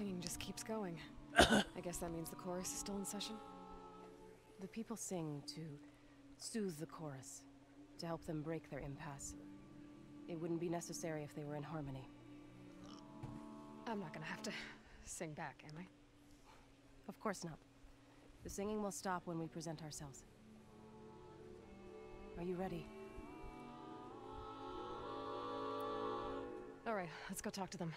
singing just keeps going. I guess that means the chorus is still in session? The people sing to soothe the chorus, to help them break their impasse. It wouldn't be necessary if they were in harmony. I'm not gonna have to sing back, am I? Of course not. The singing will stop when we present ourselves. Are you ready? Alright, let's go talk to them.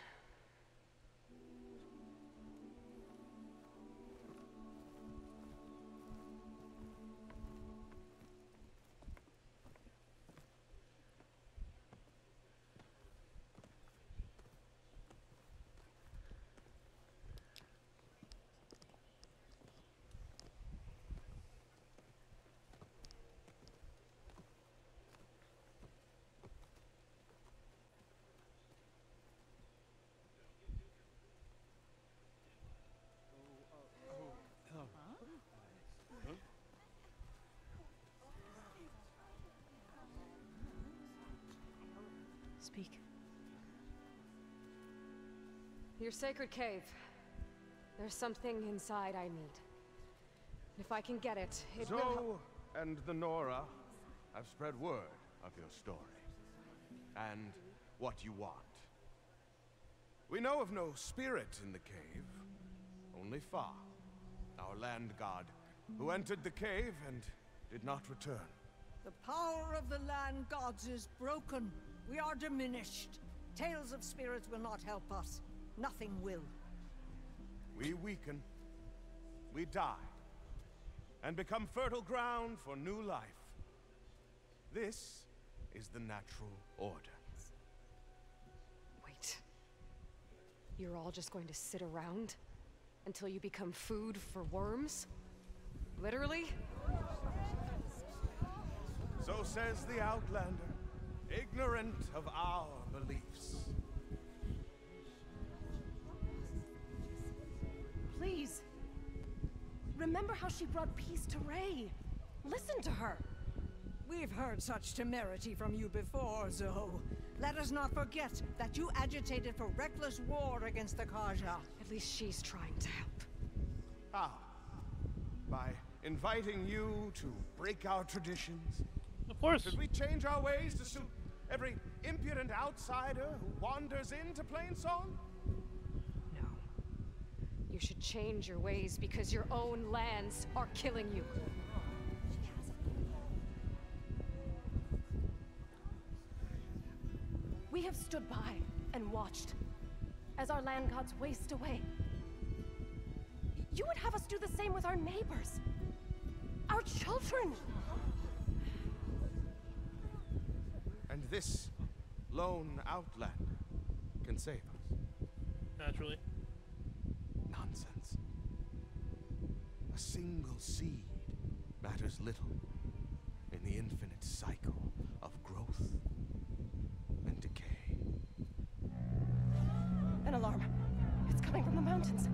Your sacred cave. There's something inside I need. If I can get it, it will help- Zo and the Nora have spread word of your story. And what you want. We know of no spirit in the cave, only Fa, our land god, who entered the cave and did not return. The power of the land gods is broken. We are diminished. Tales of spirits will not help us. Nothing will. We weaken, we die, and become fertile ground for new life. This is the natural order. Wait. You're all just going to sit around? Until you become food for worms? Literally? So says the Outlander, ignorant of our beliefs. Remember how she brought peace to Ray! Listen to her! We've heard such temerity from you before, Zo. Let us not forget that you agitated for reckless war against the Carja. At least she's trying to help. How? By inviting you to break our traditions? Of course. Should we change our ways to suit every impudent outsider who wanders into Plainsong? No. You should change your ways because your own lands are killing you. We have stood by and watched as our land gods waste away. You would have us do the same with our neighbors, our children. And this lone outlander can save us. Naturally. Nonsense. A single seed matters little in the infinite cycle of growth and decay. An alarm. It's coming from the mountains.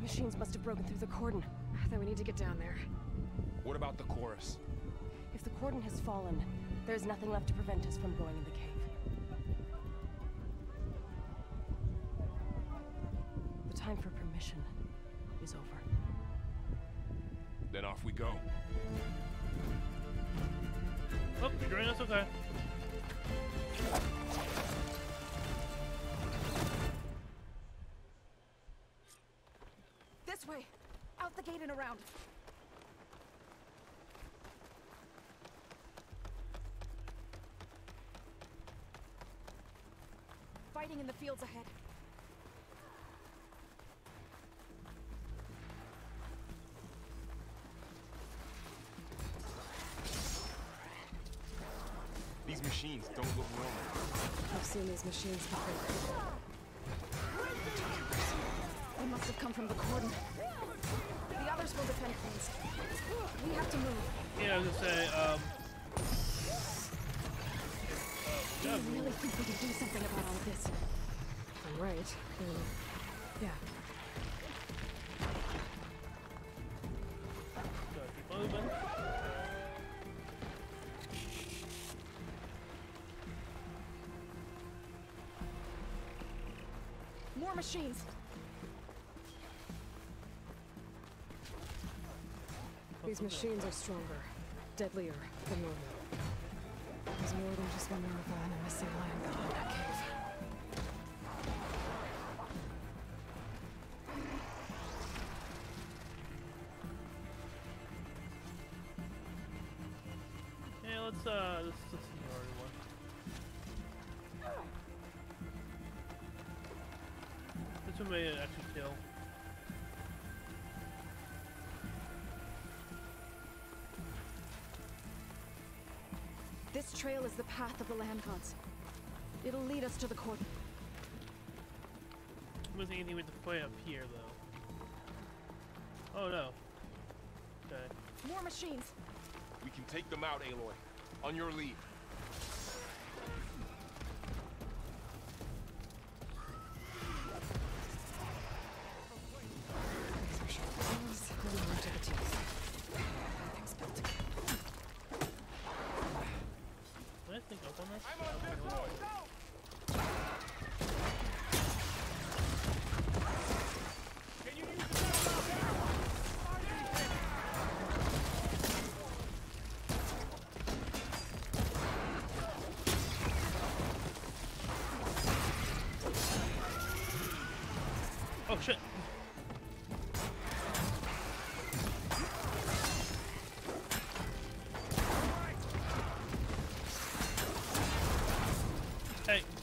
Machines must have broken through the cordon. Then we need to get down there. What about the chorus? If the cordon has fallen, there's nothing left to prevent us from going in the cave. The time for permission is over. Then off we go. Oh, you're joining us? Okay. This way! Out the gate and around! Fighting in the fields ahead. These machines don't look normal. I've seen these machines before. They must have come from the cordon. The others will defend things. We have to move. Yeah, I was gonna say, um. I really think we can do something about all of this. I'm right. yeah. More machines. These machines are stronger, deadlier than normal. More than just Minerva and a missing land god in that cave. This trail is the path of the land gods. It'll lead us to the court. wasn't anything with the play up here though? Oh no. Okay. More machines! We can take them out, Aloy. On your lead.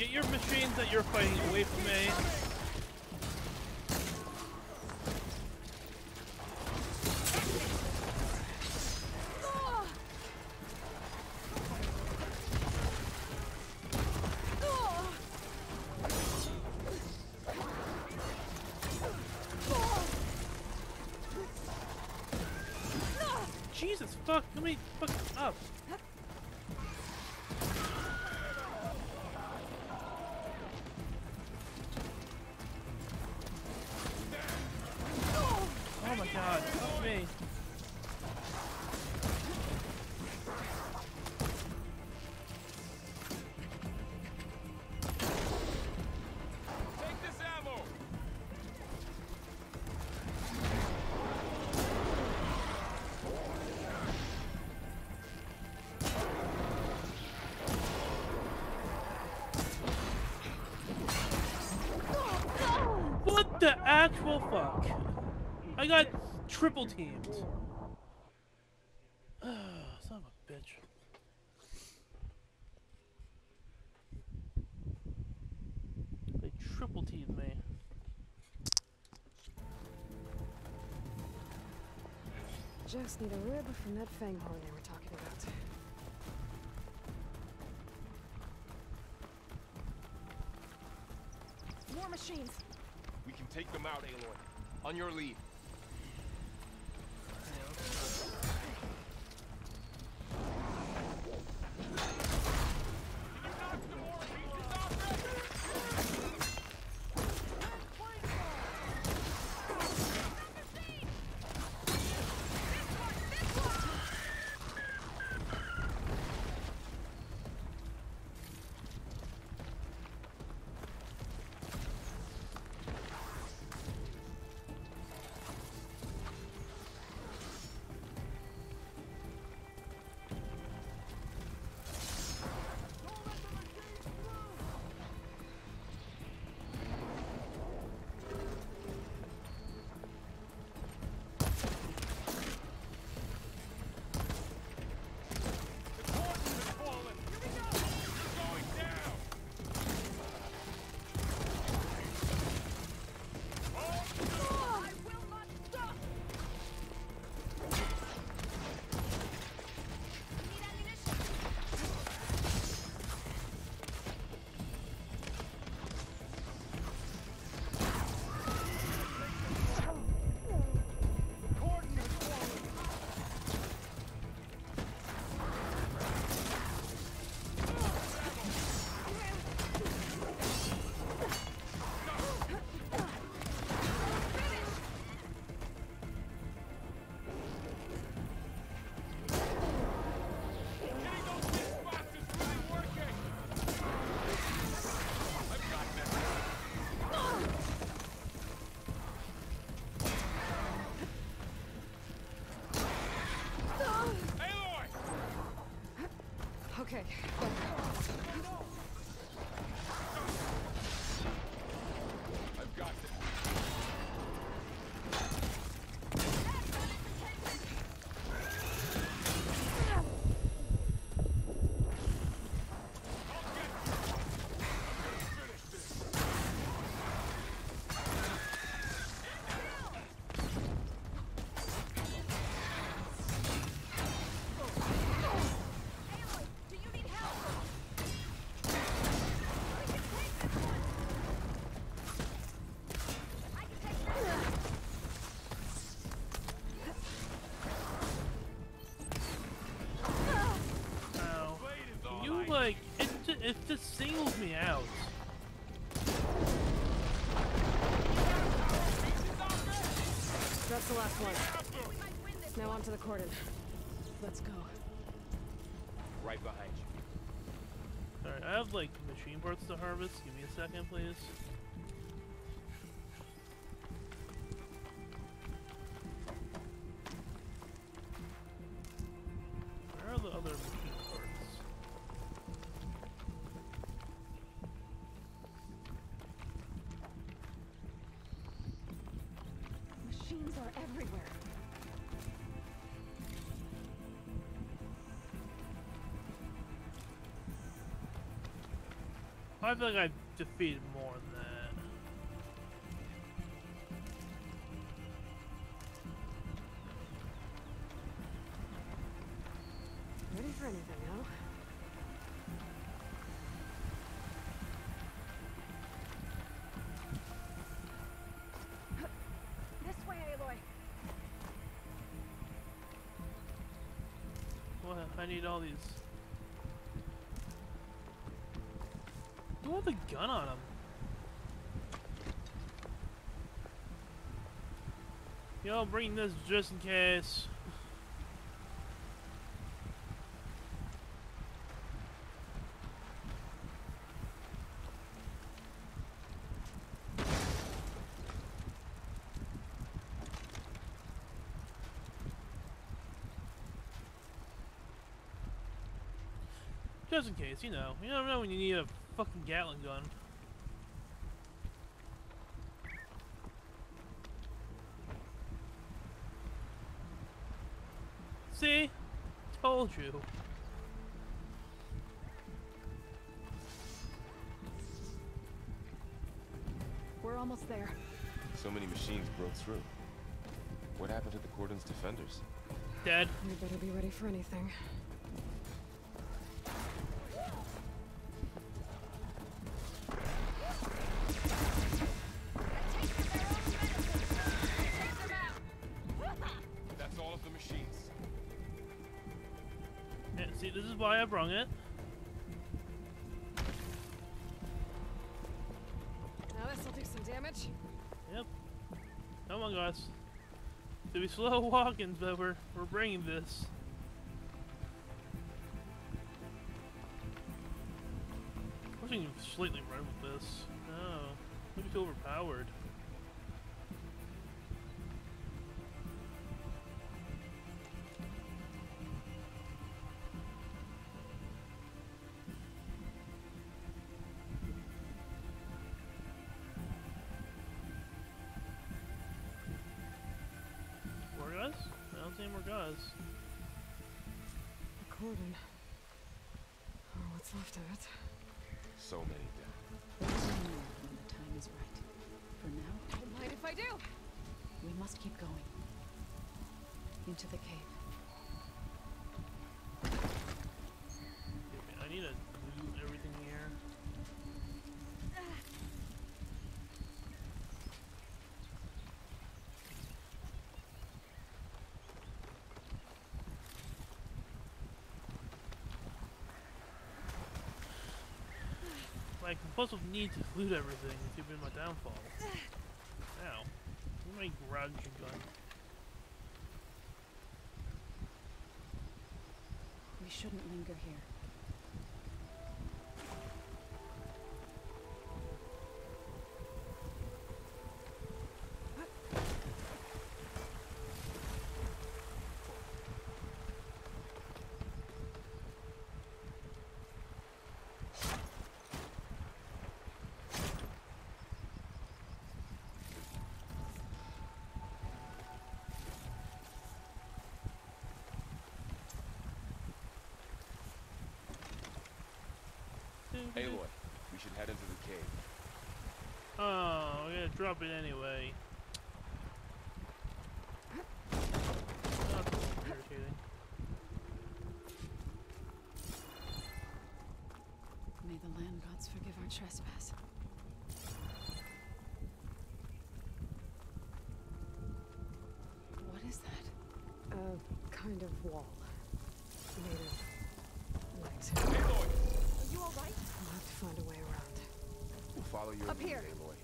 Get your machines that you're fighting away from me. Jesus fuck, let me fuck up. The actual fuck? I got triple teamed. Son of a bitch. They triple teamed me. Just need a rib from that fanghorn they were talking about. More machines! Take them out, Aloy. On your lead. It? Just, it singles me out. That's the last one. Now on to the cordon. Let's go. Right behind you. Alright, I have like machine parts to harvest. Give me a second, please. I feel like I've defeated more than that. Ready for anything, huh? This way, Aloy. What? I need all these. Want the gun on him? Yo, I'm bringing this just in case. Just in case, you know. You never know when you need a fucking Gatling gun. See? Told you. We're almost there. So many machines broke through. What happened to the Cordon's defenders? Dead. We better be ready for anything. Slow walking, but we're we're bringing this. I don't see any more guys. The cordon. Or oh, what's left of it. So many dead. Let us know when the time is right. For now, Don't mind if I do. we must keep going. Into the cave. My compulsive need to loot everything has been my downfall. Ow. Give me my garage gun. We shouldn't linger here. Mm-hmm. Aloy, we should head into the cave. Oh, we're gonna drop it anyway. That's irritating. May the land gods forgive our trespass. What is that? A kind of wall. Up here. Aloy.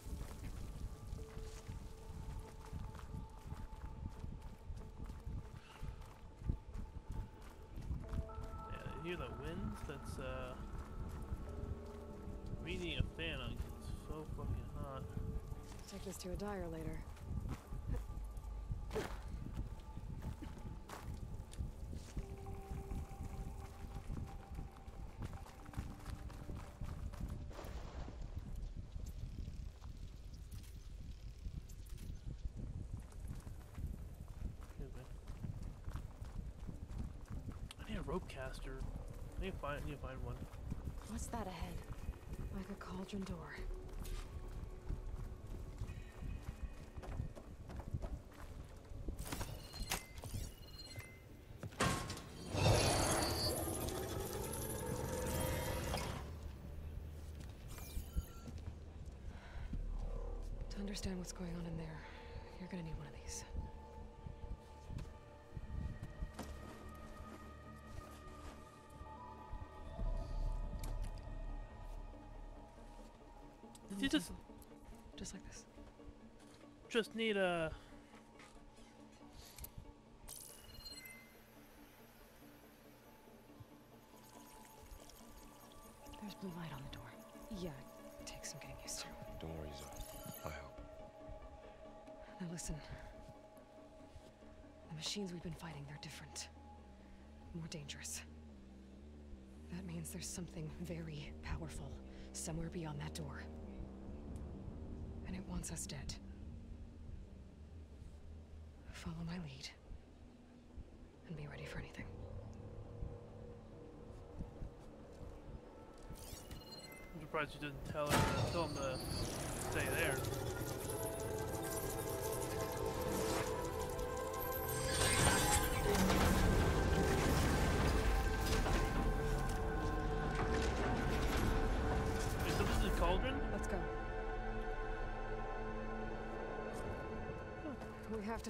Yeah, you hear the winds? That's, uh... We need a fan on 'cause it's so fucking hot. Take this to a dyer later. Excuse me. I need a rope caster. I need to find, need to find one. What's that ahead? Like a cauldron door. To understand what's going on in there, you're gonna need one just need a... There's blue light on the door. Yeah, it takes some getting used to. Don't worry, Zo. I'll help. Now listen. The machines we've been fighting, they're different. More dangerous. That means there's something very powerful somewhere beyond that door. And it wants us dead. Follow my lead. And be ready for anything. I'm surprised you didn't tell to tell him to stay there.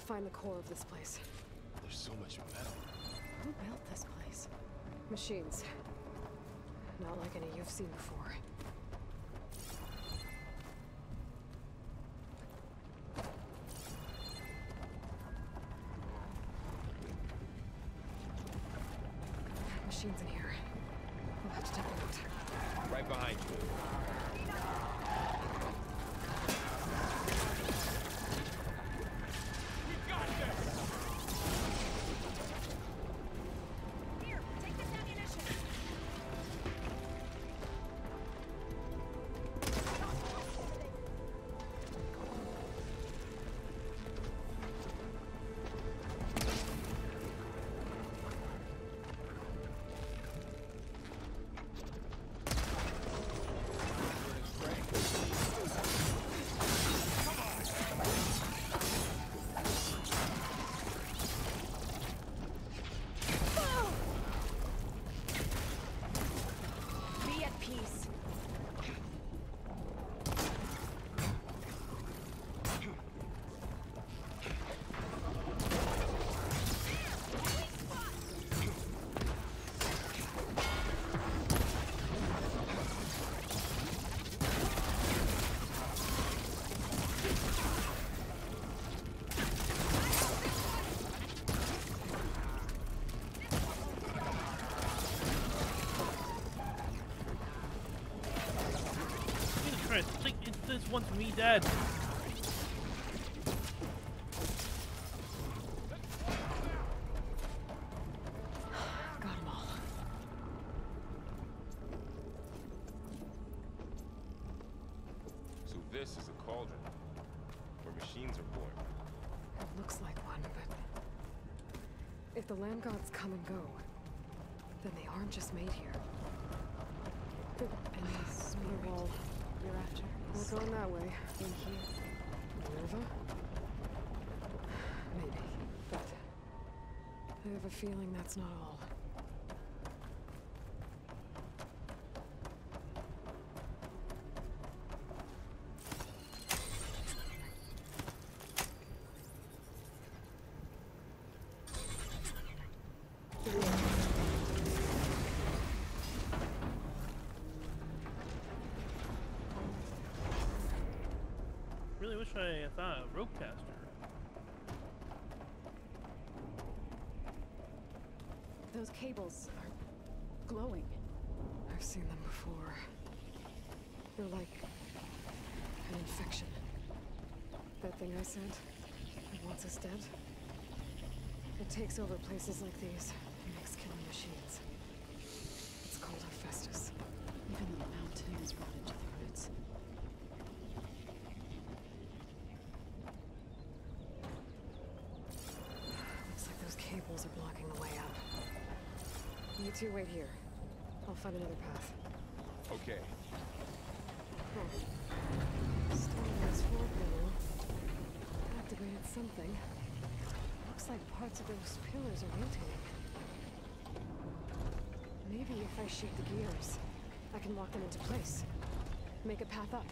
Find the core of this place. There's so much metal. Who built this place? Machines. Not like any you've seen before. Machines in here. Like, wants me dead. Got them all. So this is a cauldron. Where machines are born. It looks like one, but... If the land gods come and go, then they aren't just made here. The Any spirit wall. you're after? We're going that way. Here? Minerva? Maybe, but I have a feeling that's not all. That thing I sent, it wants us dead. It takes over places like these and makes killing machines. It's called Hephaestus. Even the mountain is rotted to the roots. Looks like those cables are blocking the way up. You two wait here. I'll find another path. Okay. Something. Looks like parts of those pillars are rotating. Maybe if I shoot the gears, I can lock them into place. Make a path up.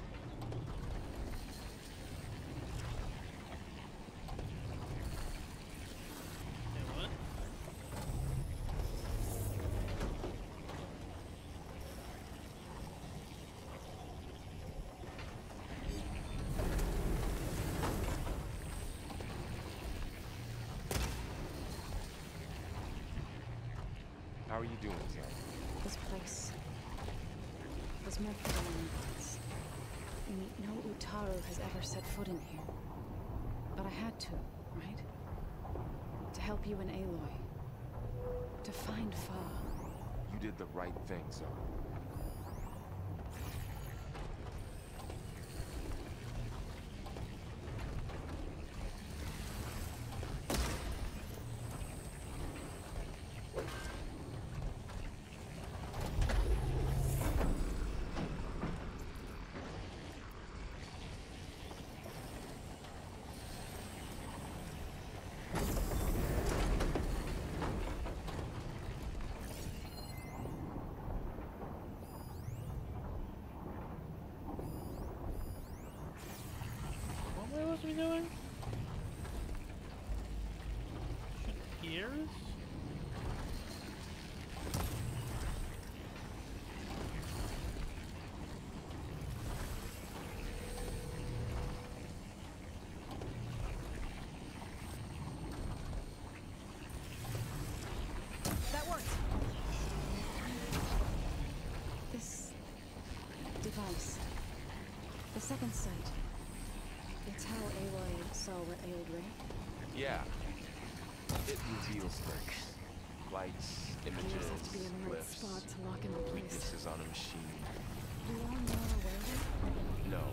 How are you doing, Zan? This place was meant for the Lamanites. No Utaru has ever set foot in here. But I had to, right? To help you and Aloy. To find Fa. You did the right thing, Zo. Shoot gears? That. This device. The second sight. How Aloy saw what ailed Ray. Yeah. It reveals things. Lights, images, have to be in the right lifts, spot to lock into place. weaknesses on a machine. You aware of it? No,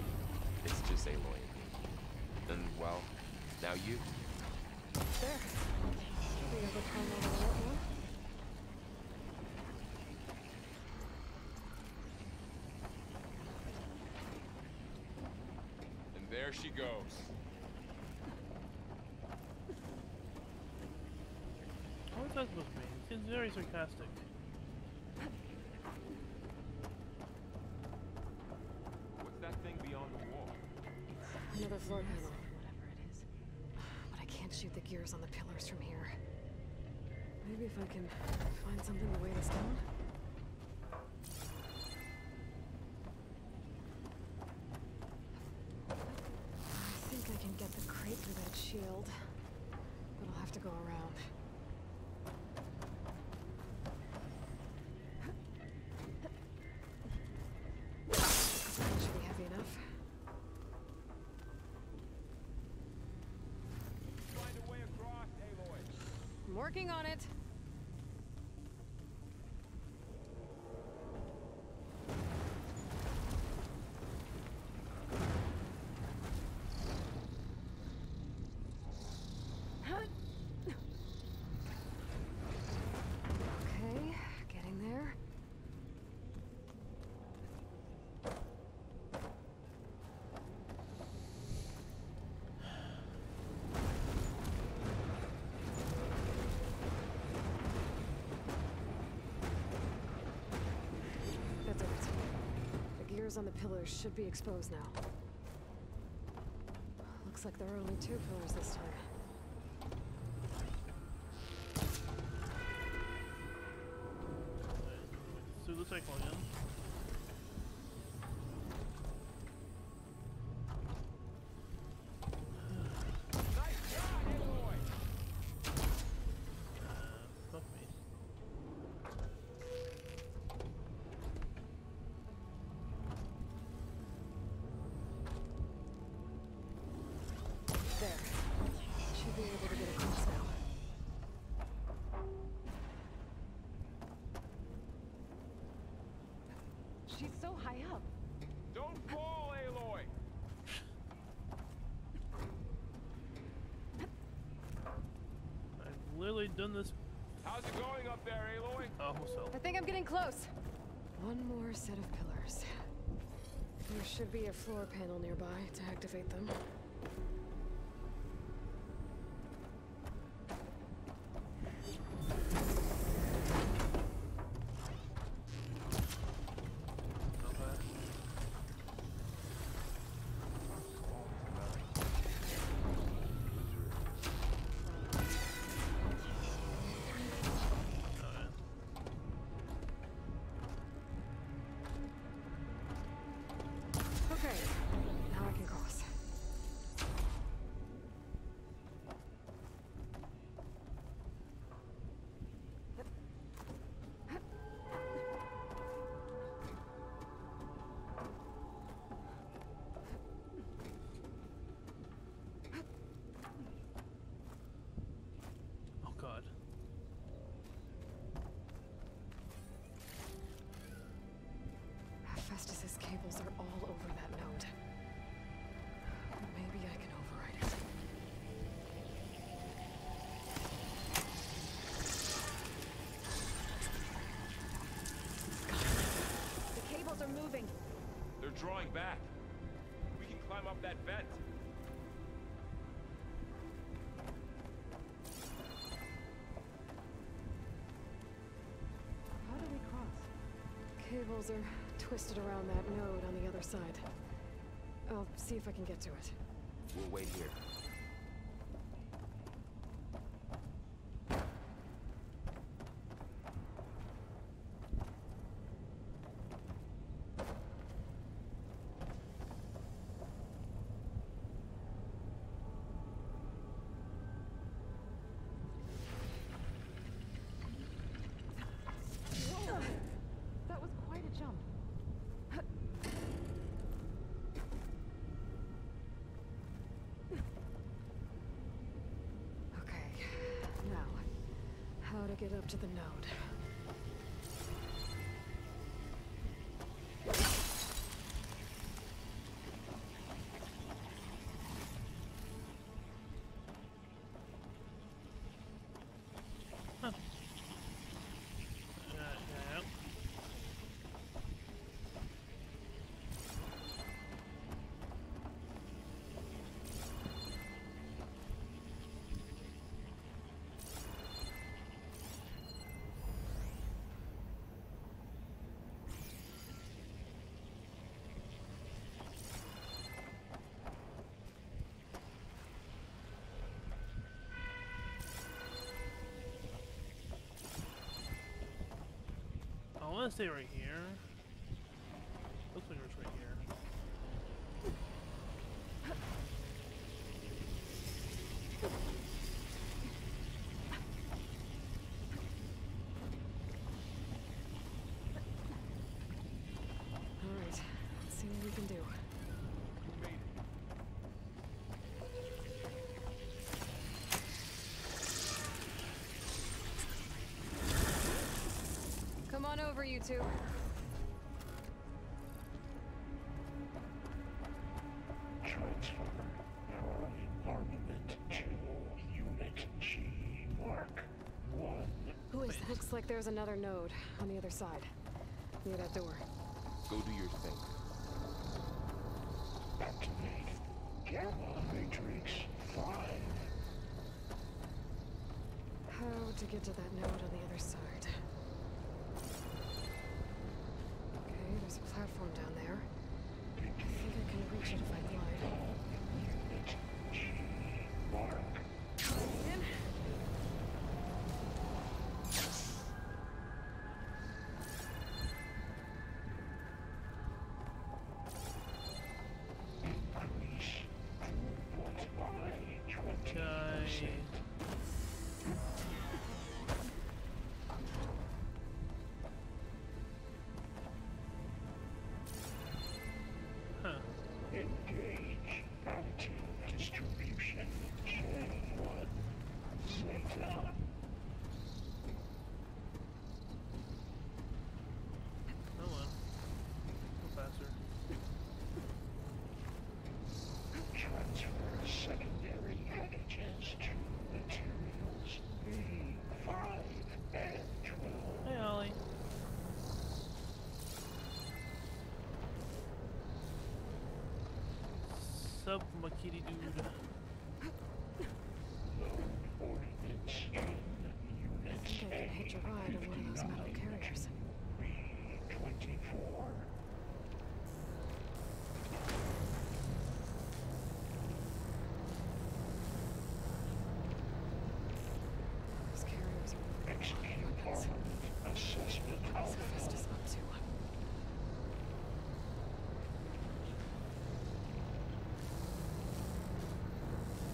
it's just Aloy and me. And, well, now you. There. We have a climb all the way up now? And there she goes. What was that supposed to mean? It seems very sarcastic. What's that thing beyond the wall? Another floor panel. Whatever it is. But I can't shoot the gears on the pillars from here. Maybe if I can find something to weigh this down? I think I can get the crate through that shield. But I'll have to go around. Should be heavy enough. Find a way across, Aloy. I'm working on it. Okay, getting there. That did it. On the pillars should be exposed now. Looks like there are only two pillars this time. Through the cycle again. Uh, She's so high up. Don't fall, Aloy! I've literally done this How's it going up there, Aloy? Oh, so. I think I'm getting close. One more set of pillars. There should be a floor panel nearby to activate them. Back. We can climb up that vent. How do we cross? Cables are twisted around that node on the other side. I'll see if I can get to it. We'll wait here. That was quite a jump. Okay, now, how to get up to the node. To stay right here. Looks like it's right here. All right, let's see what we can do. Come on over, you two. Transfer your armament to Unit G Mark 1. Who is that? Looks like there's another node on the other side, near that door. Go do your thing. Activate Gamma Matrix 5. How to get to that node on the other side? Okay, platform down there. I think I can reach it if I glide. Sup, my kitty dude. Load ordnance in I units think I can hitch a ride on one of those metal carriers. B24. Those carriers are Execute weapons. armament assessment What's Hephaestus output. up to?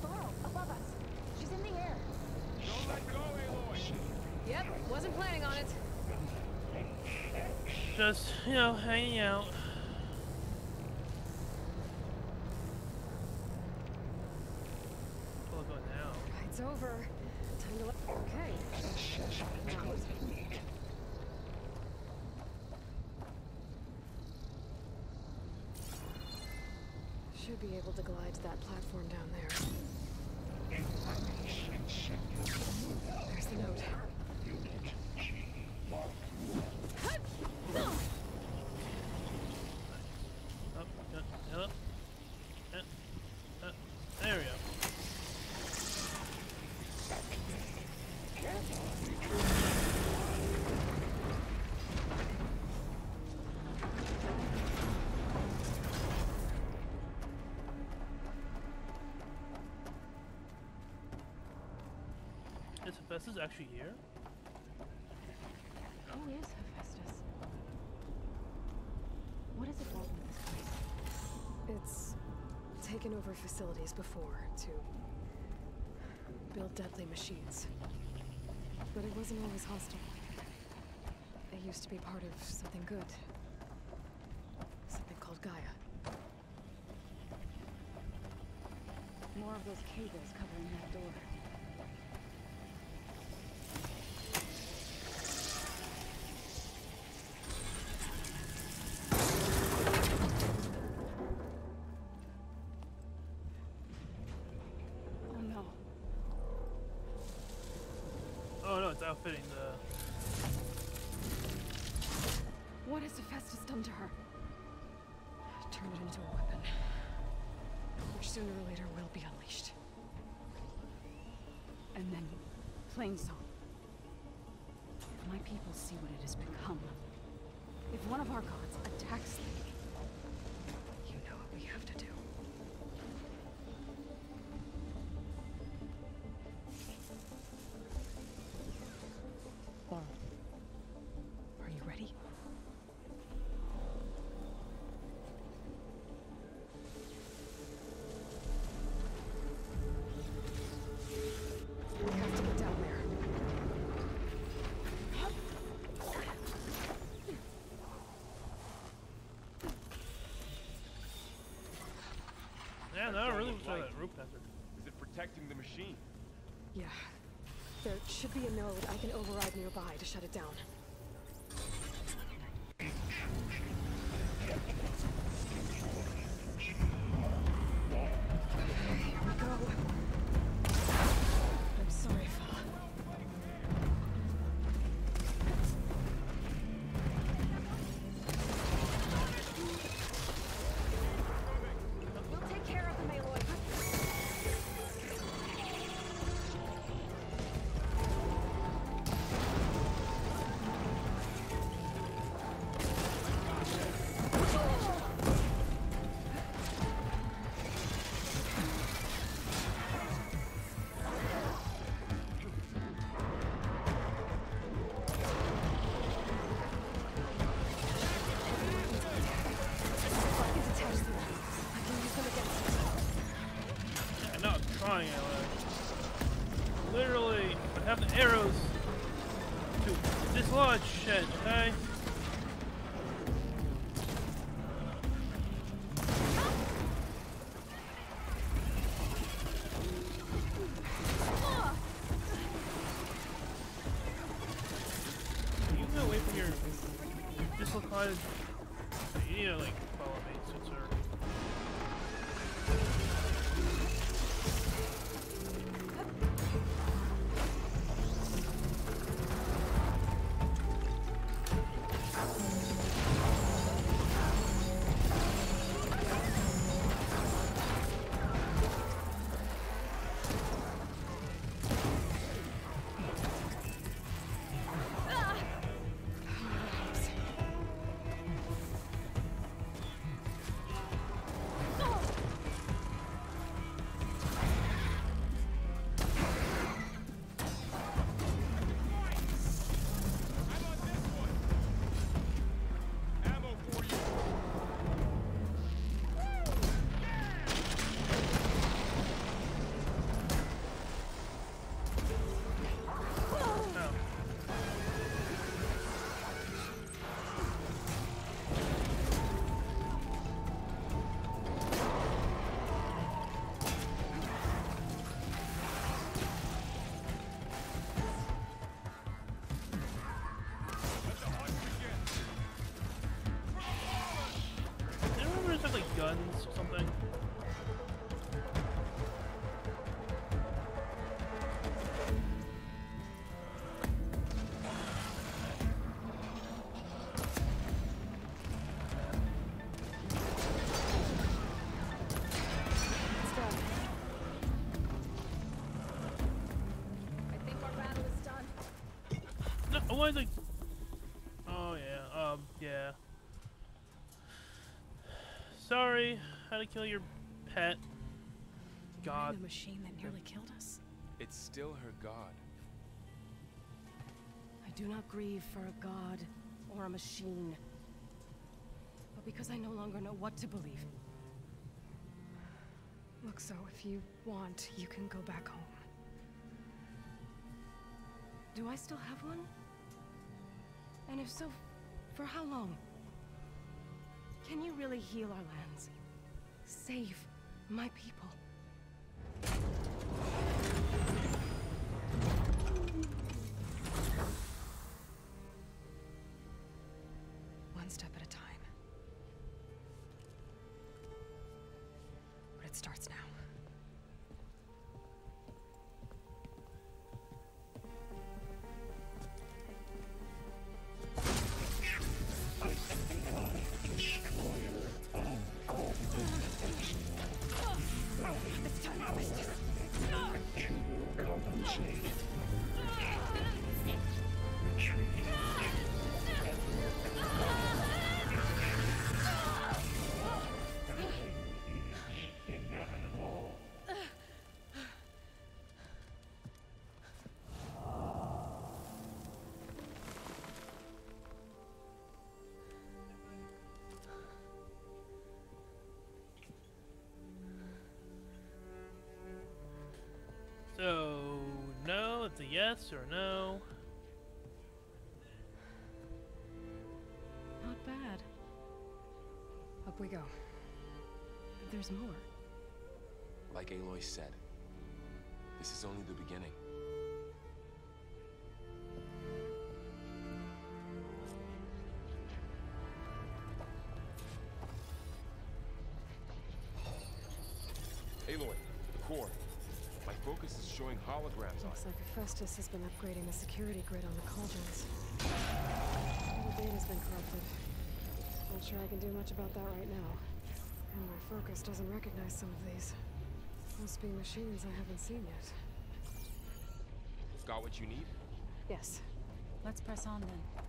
Laurel, above us. She's in the air. Don't let go, Aloy! Yep, wasn't planning on it. Just, you know, hanging out. Oh, go now. Ride's over. Time to let. Okay. Should be able to glide to that platform down there. There's the note. Is Hephaestus actually here? Oh, Who is Hephaestus? What is it want with this place? It's taken over facilities before to build deadly machines. But it wasn't always hostile. It used to be part of something good. Something called Gaia. More of those cables covering that door. Hephaestus to her? Turned it into a weapon. Which sooner or later will be unleashed. And then, Plainsong. If my people see what it has become, if one of our gods attacks them, Yeah, no, I really wish I had that rope hazard. Is it protecting the machine? Yeah. There should be a node I can override nearby to shut it down. Wanted to. Oh yeah, um, yeah. Sorry, How to kill your pet. God. The machine that nearly killed us. It's still her god. I do not grieve for a god or a machine. But because I no longer know what to believe. Look, so if you want, you can go back home. Do I still have one? And if so, for how long? Can you really heal our lands? Save my people? So, no, it's a yes or no. Not bad. Up we go. There's more. Like Aloy said, this is only the beginning. Showing holograms on Looks like Hephaestus has been upgrading the security grid on the cauldrons. All the data's been corrupted. Not sure I can do much about that right now. And my focus doesn't recognize some of these. Must be machines I haven't seen yet. Got what you need? Yes. Let's press on then.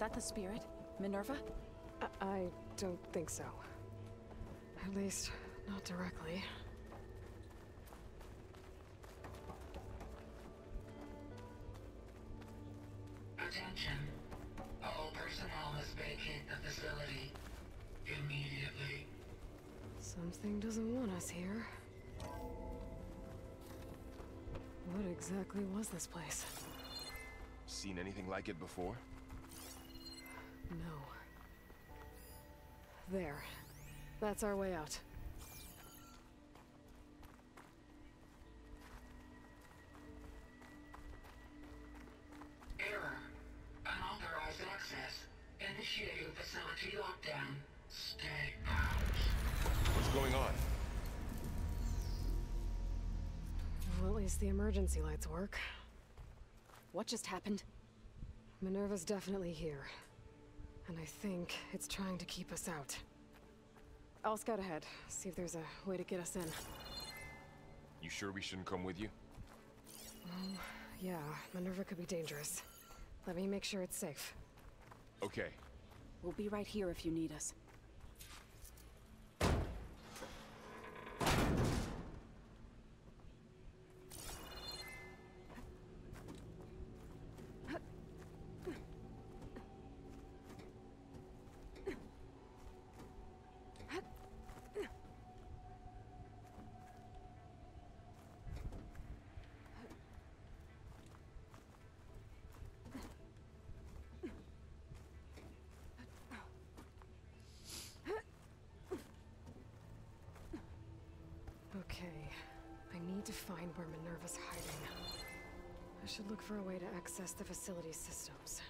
That the spirit? Minerva? I, I don't think so. At least, not directly. Attention. All personnel must vacate the facility. Immediately. Something doesn't want us here. What exactly was this place? Seen anything like it before? There. That's our way out. Error. Unauthorized access. Initiating facility lockdown. Stay out. What's going on? Well, at least the emergency lights work. What just happened? Minerva's definitely here. And I think it's trying to keep us out. I'll scout ahead, see if there's a way to get us in. You sure we shouldn't come with you? Yeah, Minerva could be dangerous. Let me make sure it's safe. Okay. We'll be right here if you need us. Okay, I need to find where Minerva's hiding. I should look for a way to access the facility's systems.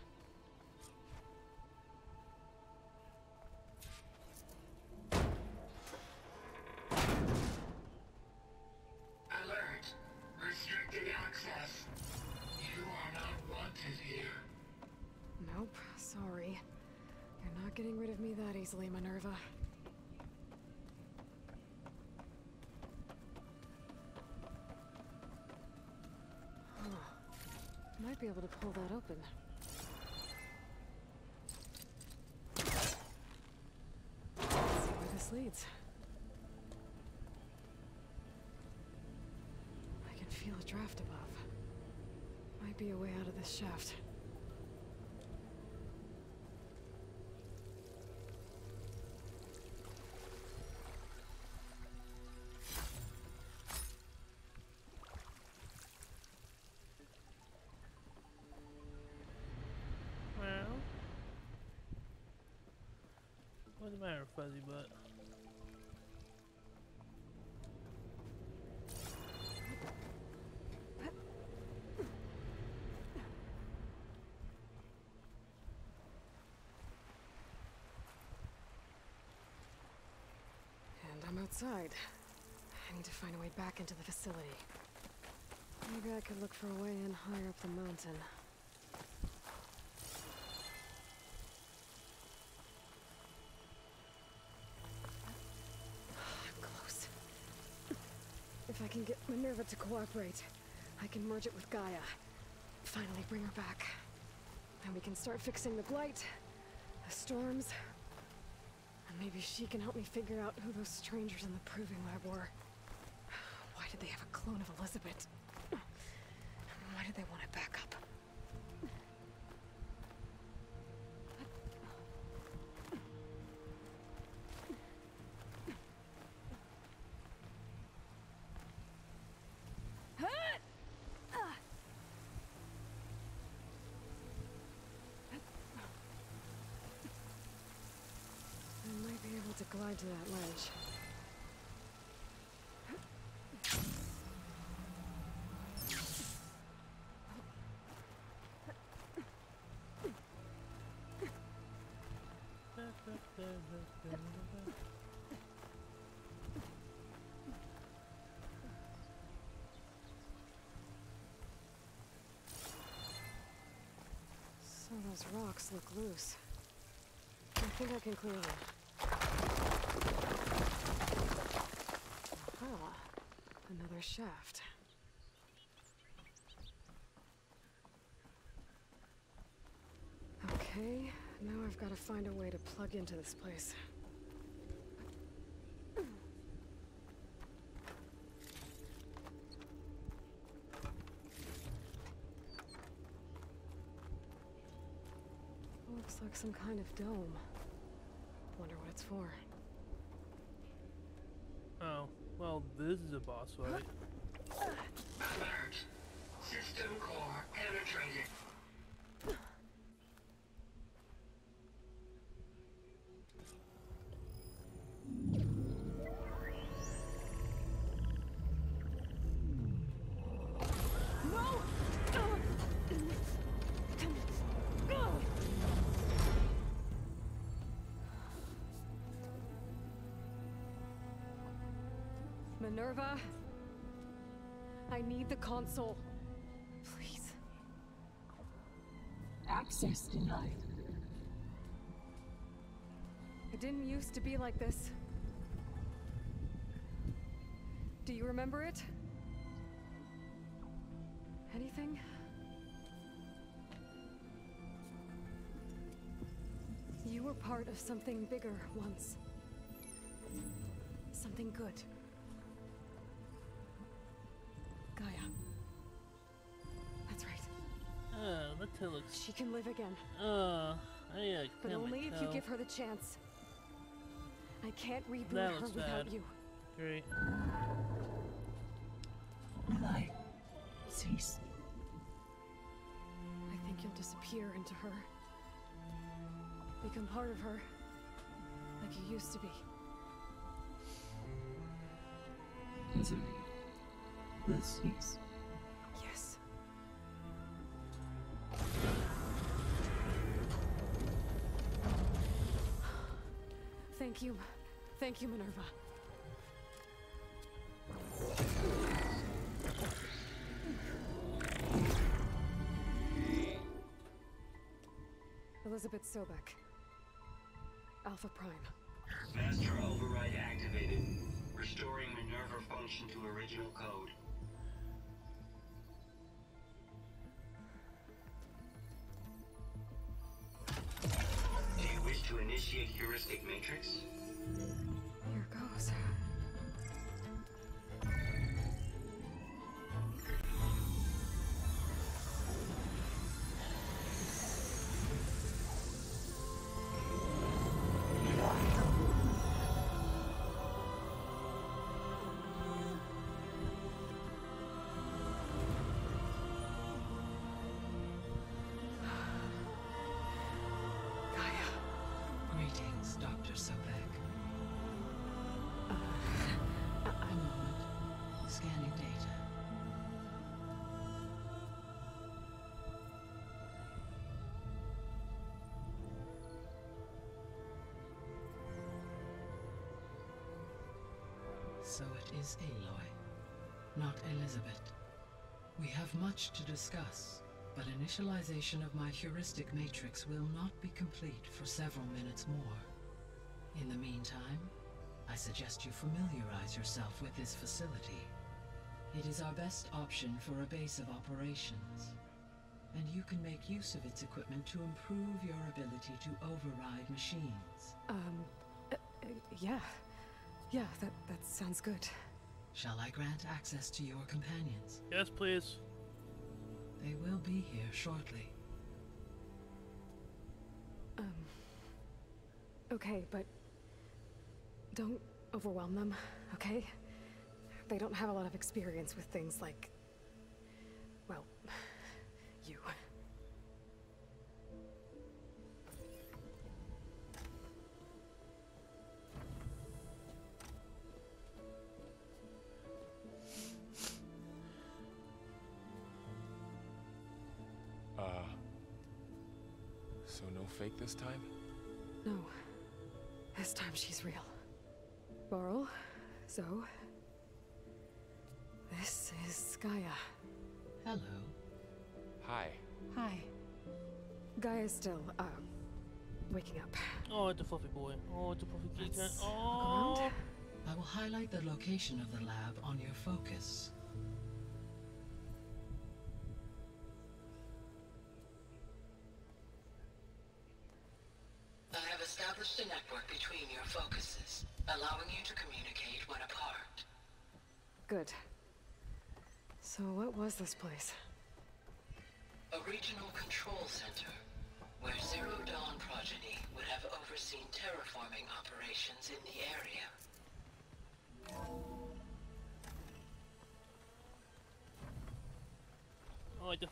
Be able to pull that open. Let's see where this leads. I can feel a draft above. Might be a way out of this shaft. Outside. I need to find a way back into the facility. Maybe I could look for a way in higher up the mountain. Close. If I can get Minerva to cooperate, I can merge it with Gaia. Finally bring her back. And we can start fixing the blight, the storms, maybe she can help me figure out who those strangers in the proving lab were. Why did they have a clone of Elizabeth? Why did they want it back glide to that ledge. So those rocks look loose. I think I can clear them. Another shaft. Okay, now I've got to find a way to plug into this place. Looks like some kind of dome. Wonder what it's for. Oh, well, this is a boss fight. Minerva? I need the console. Please. Access denied. It didn't used to be like this. Do you remember it? Anything? You were part of something bigger once. Something good. That looks. She can live again. Uh, I uh, But only if you give her the chance. I can't reboot That her looks without bad. you. Great. Light. Cease. I think you'll disappear into her. Become part of her. Like you used to be. Desiree. The cease. Thank you. Thank you, Minerva. Elizabeth Sobek. Alpha Prime. Master override activated. Restoring Minerva function to original code. Heuristic matrix? Here goes. Scanning data. So it is Aloy, not Elizabeth. We have much to discuss, but initialization of my heuristic matrix will not be complete for several minutes more. In the meantime, I suggest you familiarize yourself with this facility. It is our best option for a base of operations, and you can make use of its equipment to improve your ability to override machines. Um, uh, uh, yeah. Yeah, that, that sounds good. Shall I grant access to your companions? Yes, please. They will be here shortly. Um. Okay, but. Don't overwhelm them, okay? They don't have a lot of experience with things like. Well. You. Uh. So no fake this time? No. This time she's real. Varl, Zo. This Gaia. Hello. Hi. Hi. Gaia's still, uh, waking up. Oh, it's a fluffy boy. Oh, it's a fluffy kitty Oh. around. I will highlight the location of the lab on your focus.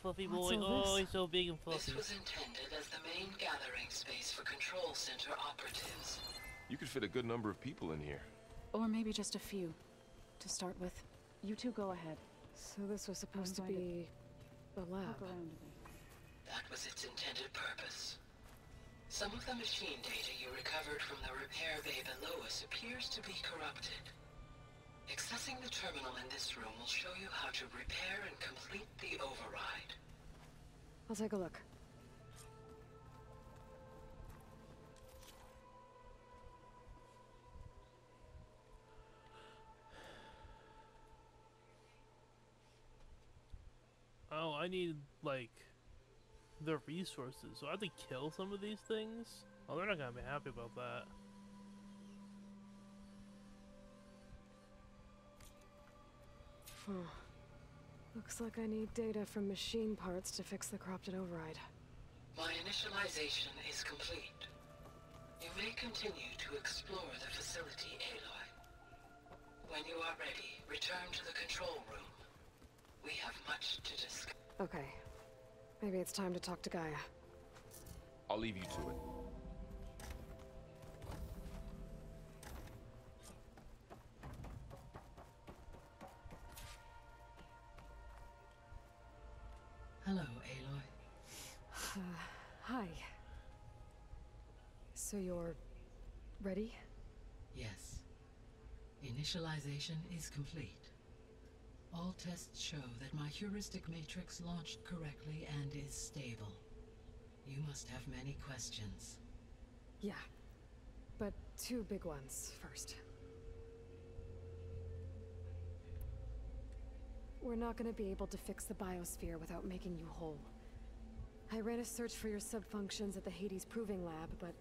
Fluffy boy. Oh, this? he's so big and This fluffy. was intended as the main gathering space for control center operatives. You could fit a good number of people in here. Or maybe just a few. To start with. You two go ahead. So this was supposed to going to be a lab. Look around a bit. That was its intended purpose. Some of the machine data you recovered from the repair bay below us appears to be corrupted. Accessing the terminal in this room will show you how to repair and complete the override. I'll take a look. Oh, I need, like, the resources. So I have to kill some of these things? Oh, they're not gonna be happy about that. Huh. Looks like I need data from machine parts to fix the corrupted override. My initialization is complete. You may continue to explore the facility, Aloy. When you are ready, return to the control room. We have much to discuss. Okay. Maybe it's time to talk to Gaia. I'll leave you to it. Ready? Yes. Initialization is complete. All tests show that my heuristic matrix launched correctly and is stable. You must have many questions. Yeah. But two big ones first. We're not gonna be able to fix the biosphere without making you whole. I ran a search for your subfunctions at the Hades Proving Lab, but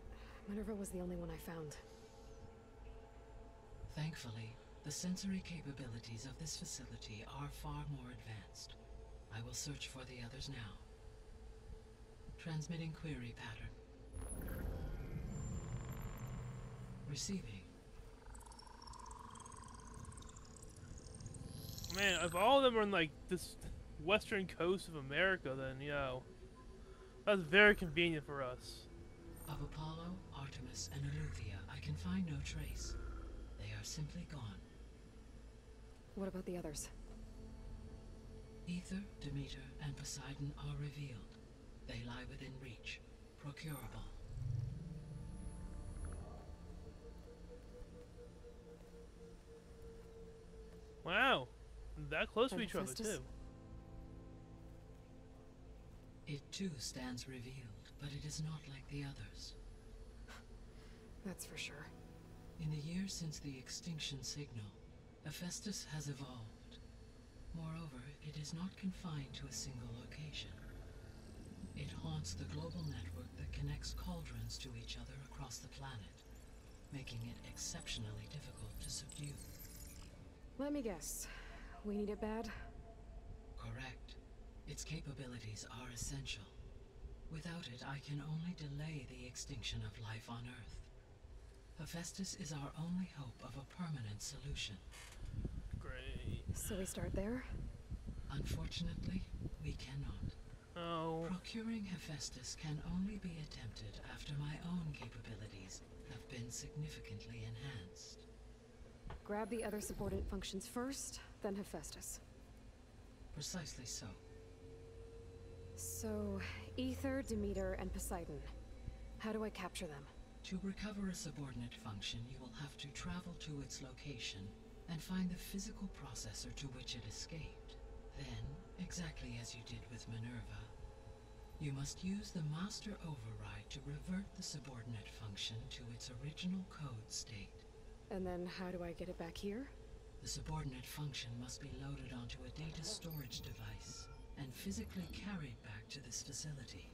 Minerva was the only one I found. Thankfully, the sensory capabilities of this facility are far more advanced. I will search for the others now. Transmitting query pattern. Receiving. Man, if all of them are in, like, this western coast of America, then, you know, that's very convenient for us. Of Apollo, Artemis, and Eleuthia, I can find no trace. They are simply gone. What about the others? Aether, Demeter, and Poseidon are revealed. They lie within reach, procurable. Wow. That close to each other, too. It too stands revealed, but it is not like the others. That's for sure. In the years since the extinction signal, Hephaestus has evolved. Moreover, it is not confined to a single location. It haunts the global network that connects cauldrons to each other across the planet, making it exceptionally difficult to subdue. Let me guess. We need it bad? Correct. Its capabilities are essential. Without it, I can only delay the extinction of life on Earth. Hephaestus is our only hope of a permanent solution. Great. So we start there? Unfortunately, we cannot. Oh. Procuring Hephaestus can only be attempted after my own capabilities have been significantly enhanced. Grab the other subordinate functions first, then Hephaestus. Precisely so. So, Aether, Demeter, and Poseidon. How do I capture them? To recover a subordinate function, you will have to travel to its location and find the physical processor to which it escaped. Then, exactly as you did with Minerva, you must use the master override to revert the subordinate function to its original code state. And then how do I get it back here? The subordinate function must be loaded onto a data storage device and physically carried back to this facility.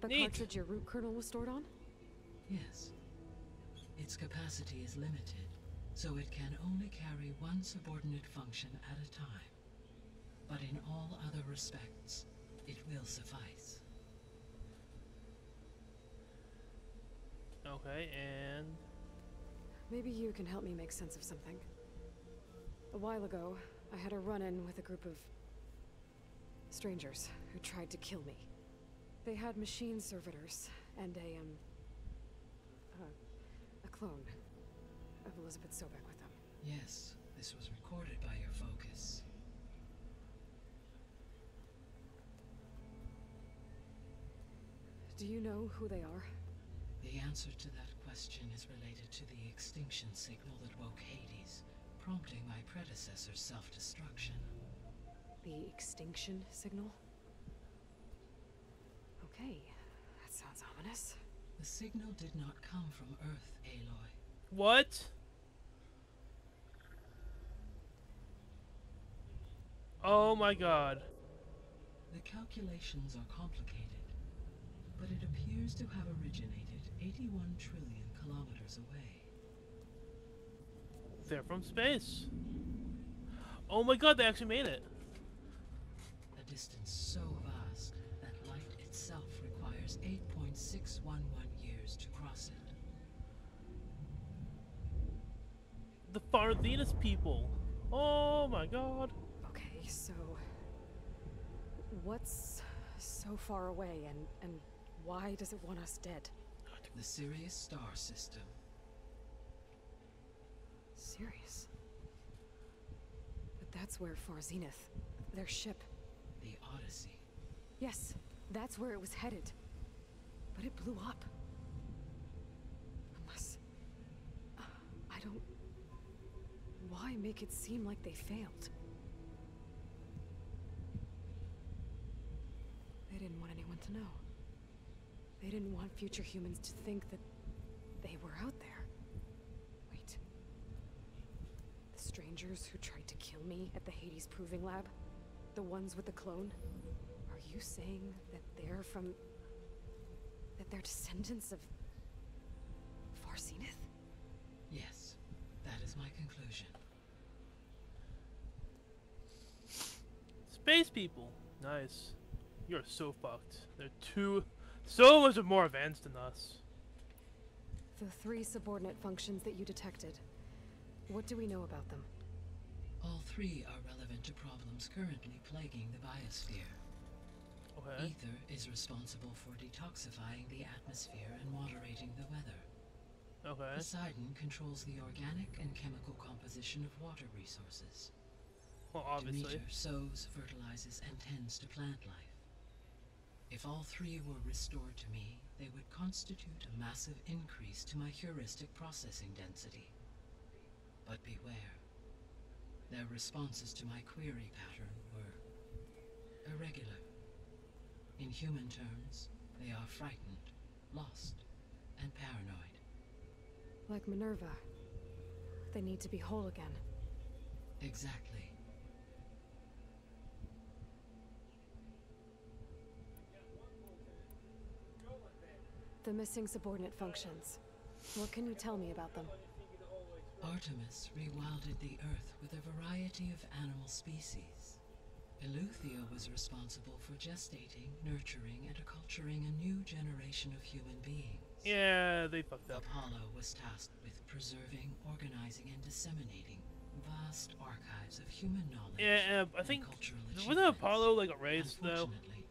The Neat. cartridge your root kernel was stored on? Yes. Its capacity is limited, so it can only carry one subordinate function at a time. but in all other respects, it will suffice. Okay, and Maybe you can help me make sense of something. A while ago, I had a run-in with a group of... strangers who tried to kill me. They had machine servitors and a, um... a, a clone of Elizabeth Sobek with them. Yes, this was recorded by your focus. Do you know who they are? The answer to that question is related to the extinction signal that woke Hades, prompting my predecessor's self-destruction. The extinction signal? Okay, that sounds ominous. The signal did not come from Earth, Aloy. what? Oh my god. The calculations are complicated, but it appears to have originated 81 trillion kilometers away. They're from space. Oh my god, they actually made it. A distance so vast that light itself requires 8.611 years to cross it. The Far Zenith people. Oh my god. Okay, so... What's so far away and, and why does it want us dead? The Sirius star system. Sirius? But that's where Far Zenith, their ship. The Odyssey. Yes, that's where it was headed. But it blew up. Unless... uh, I don't... Why make it seem like they failed? They didn't want anyone to know. They didn't want future humans to think that they were out there. Wait. The strangers who tried to kill me at the Hades Proving Lab? The ones with the clone? Are you saying that they're from... that they're descendants of... Far Zenith? Yes, that is my conclusion. Space people. Nice. You're so fucked. They're too... So much more advanced than us. The three subordinate functions that you detected. What do we know about them? All three are relevant to problems currently plaguing the biosphere. Okay. Aether is responsible for detoxifying the atmosphere and moderating the weather. Okay. Poseidon controls the organic and chemical composition of water resources. Well, obviously. Demeter sows, fertilizes, and tends to plant life. If all three were restored to me, they would constitute a massive increase to my heuristic processing density. But beware. Their responses to my query pattern were irregular. In human terms, they are frightened, lost, and paranoid. Like Minerva. They need to be whole again. Exactly. The missing subordinate functions. What can you tell me about them? Artemis rewilded the Earth with a variety of animal species. Eleuthia was responsible for gestating, nurturing, and acculturating a new generation of human beings. Yeah, they fucked up. Apollo was tasked with preserving, organizing, and disseminating vast archives of human knowledge. Yeah, uh, I think cultural wasn't Apollo like a race though? Unfortunately,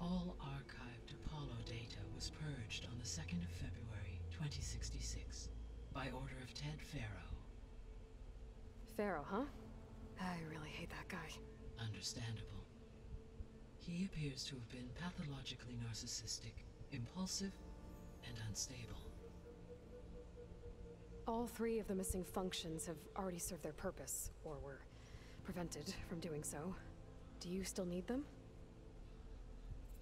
all archived Apollo data was purged on the 2nd of February, 2066, by order of Ted Faro. Faro, huh? I really hate that guy. Understandable. He appears to have been pathologically narcissistic, impulsive, and unstable. All three of the missing functions have already served their purpose, or were prevented from doing so. Do you still need them?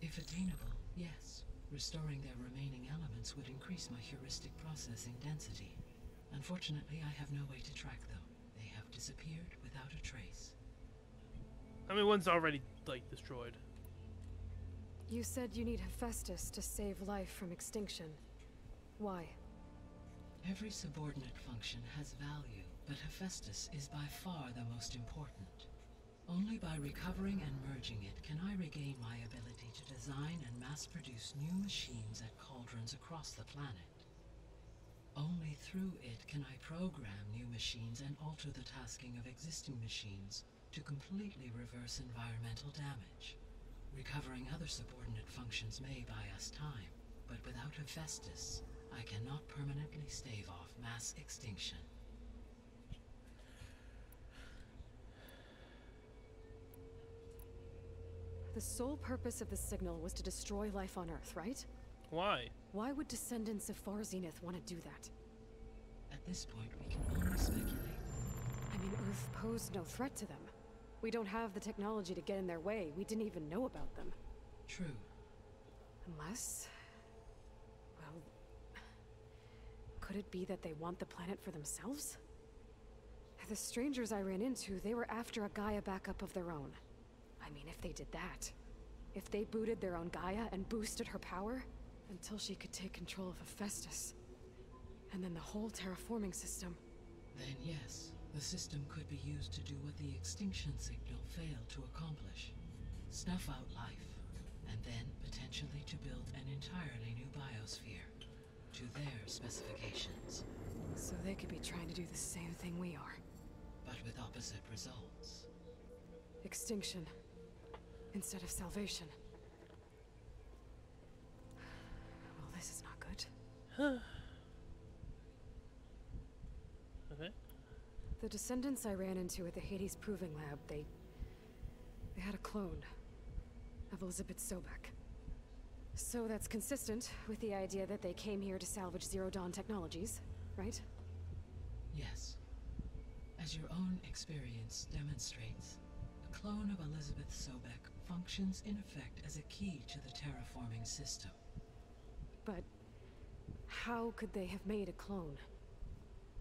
If attainable, yes. Restoring their remaining elements would increase my heuristic processing density. Unfortunately, I have no way to track them. They have disappeared without a trace. I mean, one's already like destroyed. You said you need Hephaestus to save life from extinction. Why? Every subordinate function has value, but Hephaestus is by far the most important. Only by recovering and merging it can I regain my ability to design and mass produce new machines at cauldrons across the planet. Only through it can I program new machines and alter the tasking of existing machines to completely reverse environmental damage. Recovering other subordinate functions may buy us time, but without Hephaestus, I cannot permanently stave off mass extinction. The sole purpose of the signal was to destroy life on Earth, right? Why? Why would descendants of Far Zenith want to do that? At this point, we can only speculate. I mean, Earth posed no threat to them. We don't have the technology to get in their way. We didn't even know about them. True. Unless... Well... Could it be that they want the planet for themselves? The strangers I ran into, they were after a Gaia backup of their own. I mean, if they did that... If they booted their own Gaia and boosted her power, until she could take control of Hephaestus. And then the whole terraforming system. Then yes, the system could be used to do what the extinction signal failed to accomplish. Snuff out life, and then potentially to build an entirely new biosphere. To their specifications. So they could be trying to do the same thing we are. But with opposite results. Extinction. Instead of salvation. Well, this is not good. okay. The descendants I ran into at the Hades Proving Lab, they... They had a clone. Of Elizabeth Sobek. So that's consistent with the idea that they came here to salvage Zero Dawn technologies, right? Yes. As your own experience demonstrates, a clone of Elizabeth Sobek functions in effect as a key to the terraforming system. But how could they have made a clone?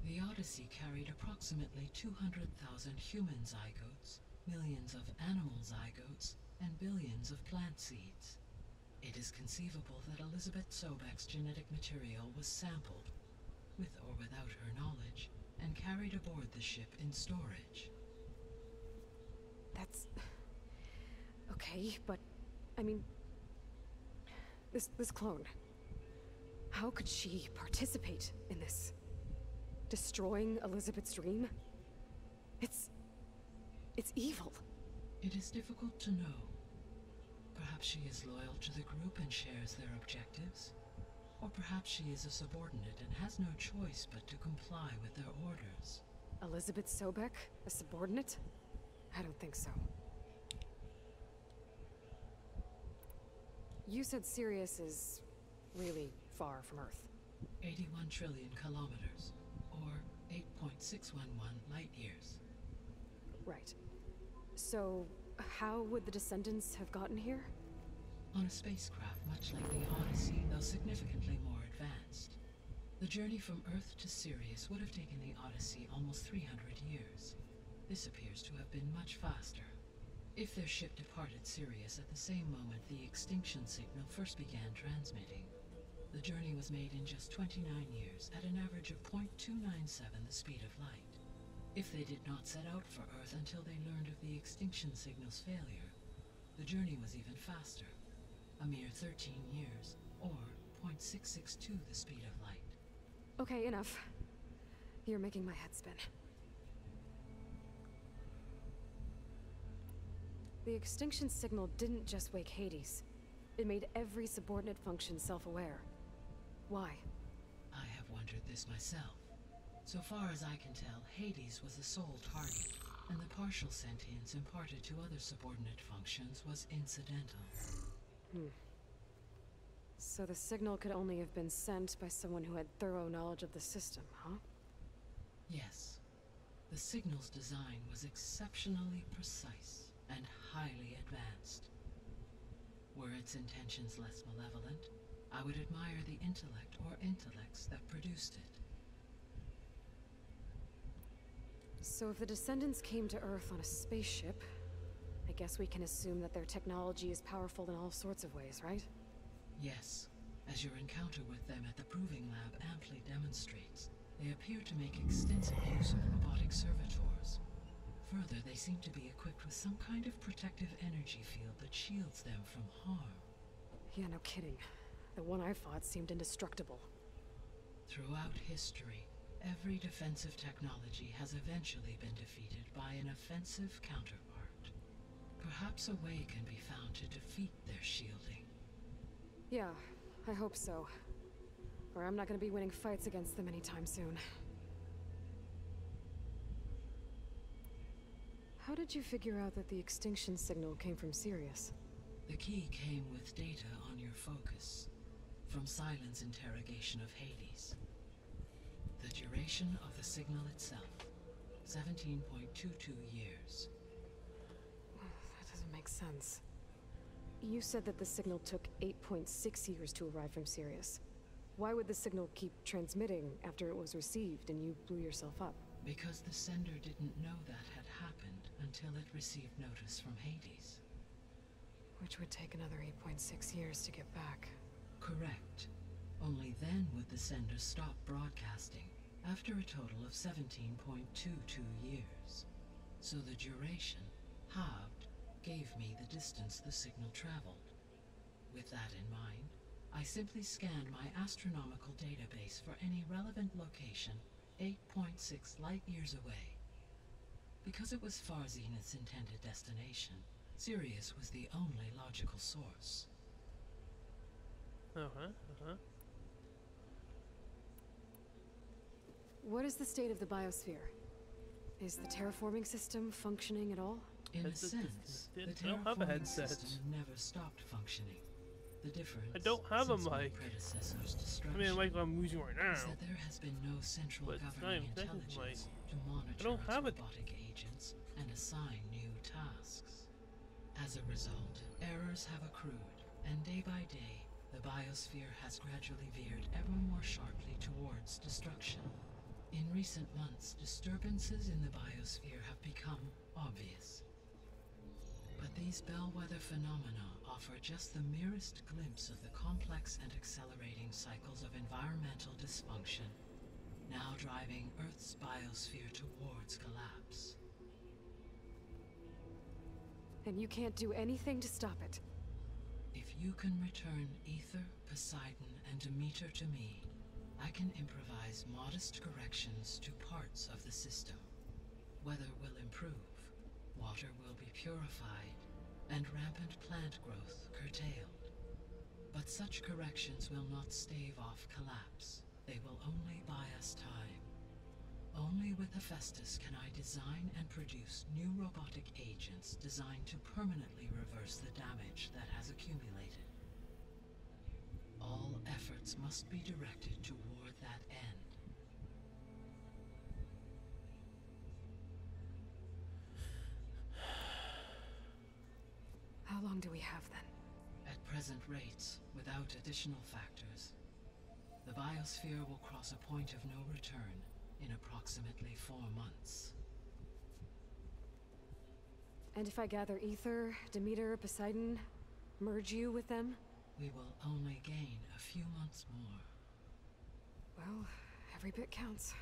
The Odyssey carried approximately 200,000 human zygotes, millions of animal zygotes, and billions of plant seeds. It is conceivable that Elizabeth Sobek's genetic material was sampled, with or without her knowledge, and carried aboard the ship in storage. That's... Okay, but... I mean... This, this clone... How could she participate in this? Destroying Elizabeth's dream? It's... It's evil. It is difficult to know. Perhaps she is loyal to the group and shares their objectives. Or perhaps she is a subordinate and has no choice but to comply with their orders. Elizabeth Sobek? A subordinate? I don't think so. You said Sirius is really far from Earth. 81 trillion kilometers, 8.611 light years. Right. So, how would the descendants have gotten here? On a spacecraft much like the Odyssey, though significantly more advanced. The journey from Earth to Sirius would have taken the Odyssey almost 300 years. This appears to have been much faster. If their ship departed Sirius at the same moment the extinction signal first began transmitting, the journey was made in just 29 years at an average of 0.297 the speed of light. If they did not set out for Earth until they learned of the extinction signal's failure, the journey was even faster, a mere 13 years, or 0.662 the speed of light. Okay, enough. You're making my head spin. The extinction signal didn't just wake Hades. It made every subordinate function self-aware. Why? I have wondered this myself. So far as I can tell, Hades was the sole target, and the partial sentience imparted to other subordinate functions was incidental. Hmm. So the signal could only have been sent by someone who had thorough knowledge of the system, huh? Yes. The signal's design was exceptionally precise and highly advanced. Were its intentions less malevolent, I would admire the intellect or intellects that produced it. So if the descendants came to Earth on a spaceship, I guess we can assume that their technology is powerful in all sorts of ways, right? Yes, as your encounter with them at the Proving Lab amply demonstrates, they appear to make extensive use of robotic servitors. Further, they seem to be equipped with some kind of protective energy field that shields them from harm. Yeah, no kidding. The one I fought seemed indestructible. Throughout history, every defensive technology has eventually been defeated by an offensive counterpart. Perhaps a way can be found to defeat their shielding. Yeah, I hope so. Or I'm not gonna be winning fights against them anytime soon. How did you figure out that the extinction signal came from Sirius? The key came with data on your focus, from Sylens' interrogation of Hades. The duration of the signal itself, 17.22 years. That doesn't make sense. You said that the signal took 8.6 years to arrive from Sirius. Why would the signal keep transmitting after it was received and you blew yourself up? Because the sender didn't know that had happened until it received notice from Hades. Which would take another 8.6 years to get back. Correct. Only then would the sender stop broadcasting, after a total of 17.22 years. So the duration, halved, gave me the distance the signal traveled. With that in mind, I simply scanned my astronomical database for any relevant location 8.6 light years away. Because it was Far Zenith's intended destination, Sirius was the only logical source. Uh-huh, uh-huh. What is the state of the biosphere? Is the terraforming system functioning at all? In a That's a- sense, the I don't have a terraforming headset. system never stopped functioning. The difference I don't have a since my mic. predecessor's I mean, like I'm using right now. is that there has been no central But governing intelligence to monitor I don't its have it. robotic agents and assign new tasks. As a result, errors have accrued, and day by day, the biosphere has gradually veered ever more sharply towards destruction. In recent months, disturbances in the biosphere have become obvious. But these bellwether phenomena offer just the merest glimpse of the complex and accelerating cycles of environmental dysfunction, now driving Earth's biosphere towards collapse. And you can't do anything to stop it. If you can return Aether, Poseidon, and Demeter to me, I can improvise modest corrections to parts of the system. Weather will improve, water will be purified, and rampant plant growth curtailed. But such corrections will not stave off collapse. They will only buy us time. Only with Hephaestus can I design and produce new robotic agents designed to permanently reverse the damage that has accumulated. All efforts must be directed toward that end. How long do we have then? At present rates, without additional factors, the biosphere will cross a point of no return in approximately four months. And if I gather Aether, Demeter, Poseidon, merge you with them? We will only gain a few months more. Well, every bit counts.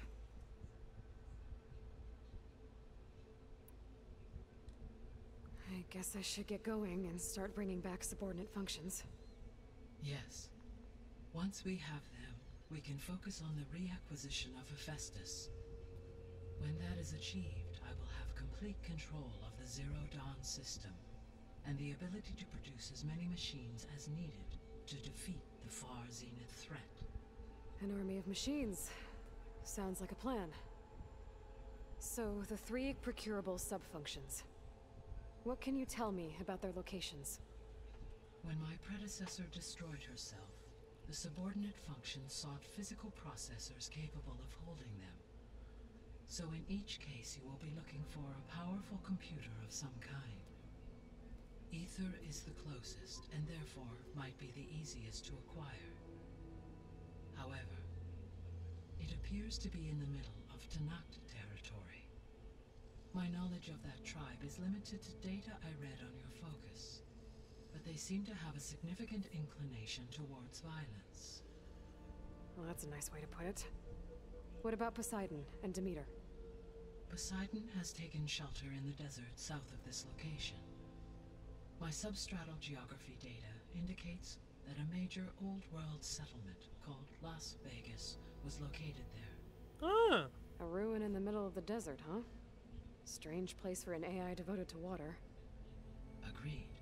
I guess I should get going and start bringing back subordinate functions. Yes. Once we have them, we can focus on the reacquisition of Hephaestus. When that is achieved, I will have complete control of the Zero Dawn system, and the ability to produce as many machines as needed to defeat the Far Zenith threat. An army of machines. Sounds like a plan. So, the three procurable subfunctions. What can you tell me about their locations? When my predecessor destroyed herself, the subordinate functions sought physical processors capable of holding them. So in each case you will be looking for a powerful computer of some kind. Aether is the closest, and therefore might be the easiest to acquire. However, it appears to be in the middle of Tenakth territory. My knowledge of that tribe is limited to data I read on your focus, but they seem to have a significant inclination towards violence. Well, that's a nice way to put it. What about Poseidon and Demeter? Poseidon has taken shelter in the desert south of this location. My substratal geography data indicates that a major old world settlement called Las Vegas was located there. Ah! A ruin in the middle of the desert, huh? Strange place for an AI devoted to water. Agreed.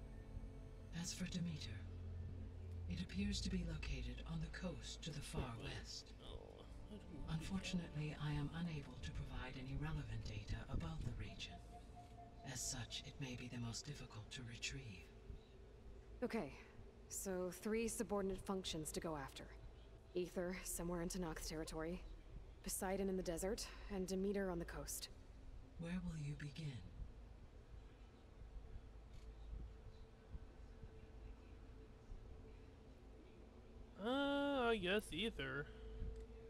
As for Demeter, it appears to be located on the coast to the far west. Unfortunately, I am unable to provide any relevant data about the region. As such, it may be the most difficult to retrieve. Okay, so three subordinate functions to go after. Aether, somewhere in Tenakth territory. Poseidon in the desert, and Demeter on the coast. Where will you begin? Uh, I guess Aether.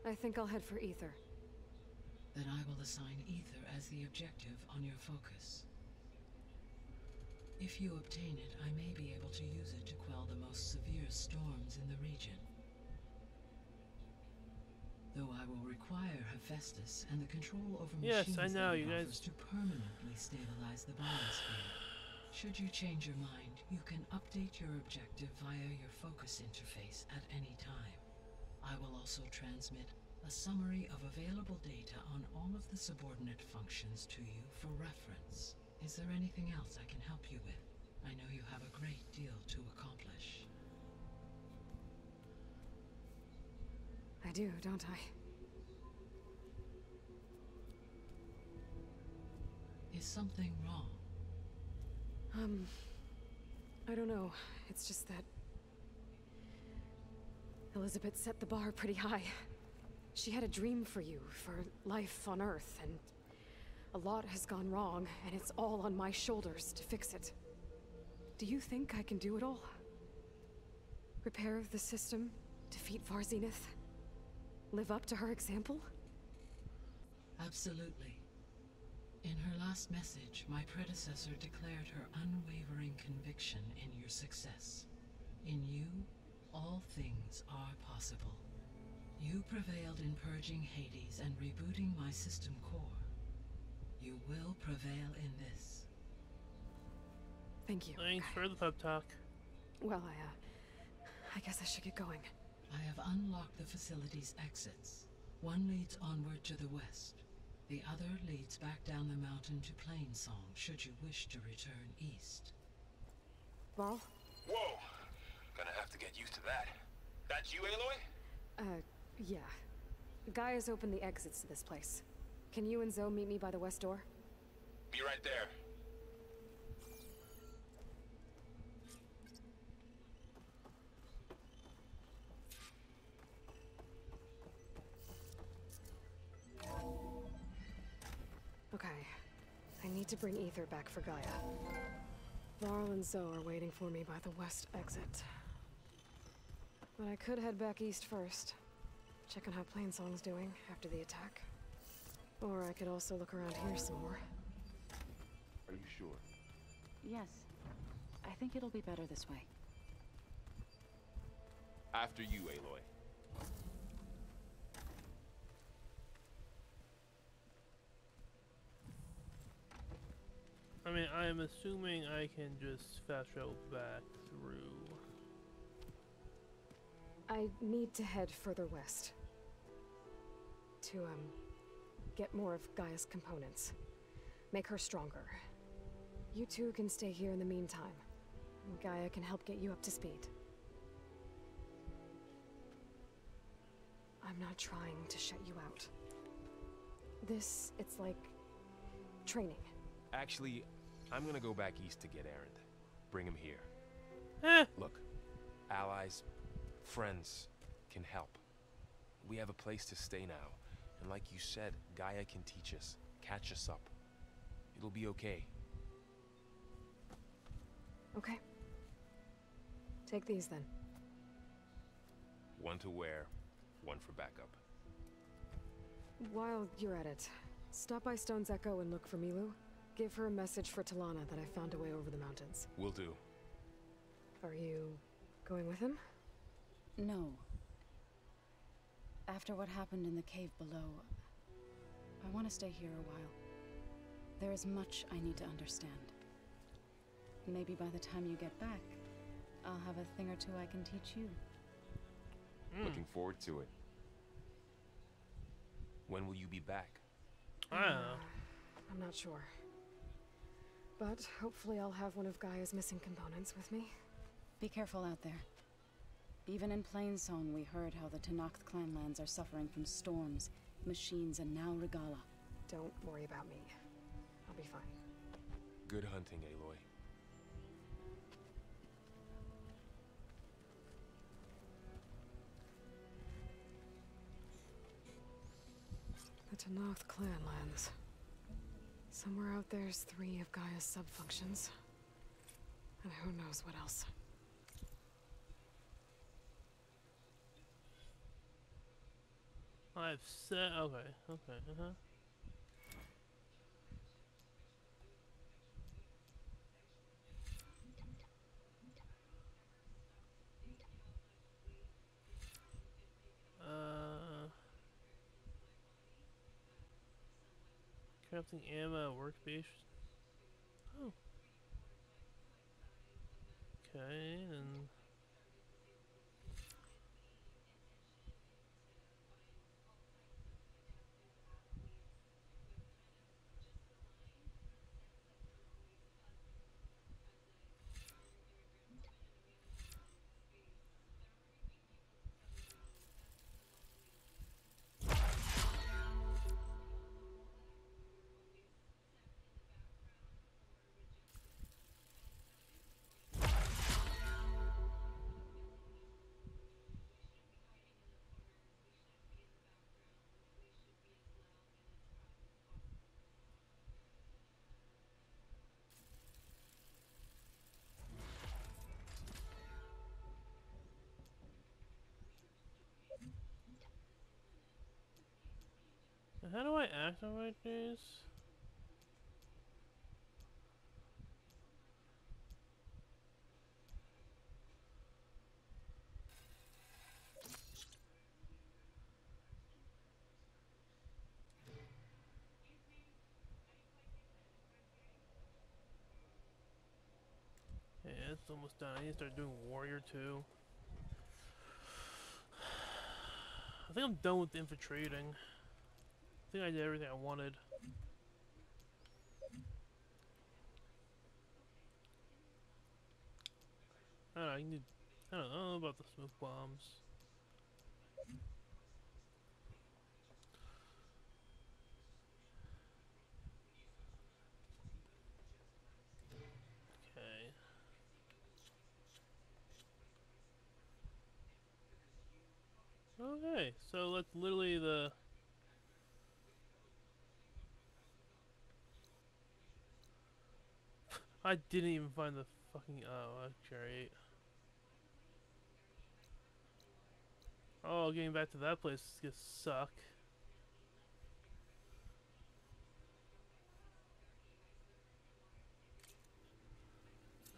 I think I'll head for Aether. Then I will assign Aether as the objective on your focus. If you obtain it, I may be able to use it to quell the most severe storms in the region. Though I will require Hephaestus and the control over Yes, machines I know, that it you guys- offers to permanently stabilize the biosphere. Should you change your mind, you can update your objective via your focus interface at any time. I will also transmit a summary of available data on all of the subordinate functions to you for reference. Is there anything else I can help you with? I know you have a great deal to accomplish. I do, don't I? Is something wrong? Um, I don't know. It's just that. Elizabeth set the bar pretty high. She had a dream for you, for life on Earth, and a lot has gone wrong, and it's all on my shoulders to fix it. Do you think I can do it all? Repair the system, defeat Far Zenith, live up to her example? Absolutely. In her last message, my predecessor declared her unwavering conviction in your success. In you, all things are possible. You prevailed in purging Hades and rebooting my system core. You will prevail in this. Thank you. Thanks for the pep talk. Well, I, uh, I guess I should get going. I have unlocked the facility's exits. One leads onward to the west. The other leads back down the mountain to Plainsong, should you wish to return east. Varl? Whoa! Gonna have to get used to that. That's you, Aloy? Uh, yeah. Gaia has opened the exits to this place. Can you and Zo meet me by the west door? Be right there. Need to bring Aether back for Gaia. Varl and Zo are waiting for me by the west exit. But I could head back east first. Check on how Plainsong's doing after the attack. Or I could also look around here some more. Are you sure? Yes. I think it'll be better this way. After you, Aloy. I mean, I am assuming I can just fast travel back through. I need to head further west. To, um, get more of Gaia's components. Make her stronger. You two can stay here in the meantime. Gaia can help get you up to speed. I'm not trying to shut you out. This, it's like training. Actually, I'm gonna go back east to get Erend. Bring him here. Eh. Look, allies, friends can help. We have a place to stay now. And like you said, Gaia can teach us, catch us up. It'll be okay. Okay. Take these then. One to wear, one for backup. While you're at it, stop by Stone's Echo and look for Milu. Give her a message for Talanah that I found a way over the mountains. Will do. Are you going with him? No. After what happened in the cave below, I want to stay here a while. There is much I need to understand. Maybe by the time you get back, I'll have a thing or two I can teach you. Hmm. Looking forward to it. When will you be back? Uh, I don't know. I'm not sure. But hopefully I'll have one of Gaia's missing components with me. Be careful out there. Even in Plainsong, we heard how the Tenakth clanlands are suffering from storms, machines, and now Regalla. Don't worry about me. I'll be fine. Good hunting, Aloy. The Tenakth clanlands. Somewhere out there's three of Gaia's subfunctions. And who knows what else. I've said okay, okay, uh huh. Uh, crafting ammo workspace. Oh. Okay, and How do I activate these? Yeah, it's almost done. I need to start doing Warrior too. I think I'm done with infiltrating. I think I did everything I wanted. I don't know, I need I don't know about the smoke bombs. Okay. Okay, so that's literally the I didn't even find the fucking oh great. Oh, getting back to that place is gonna suck.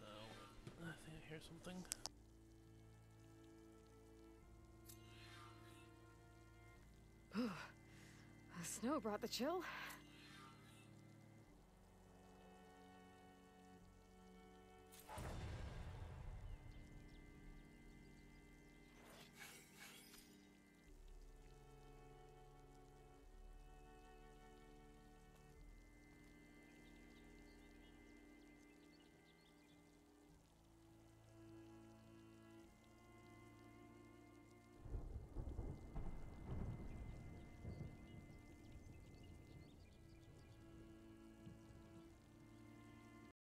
Oh, I think I hear something. the snow brought the chill.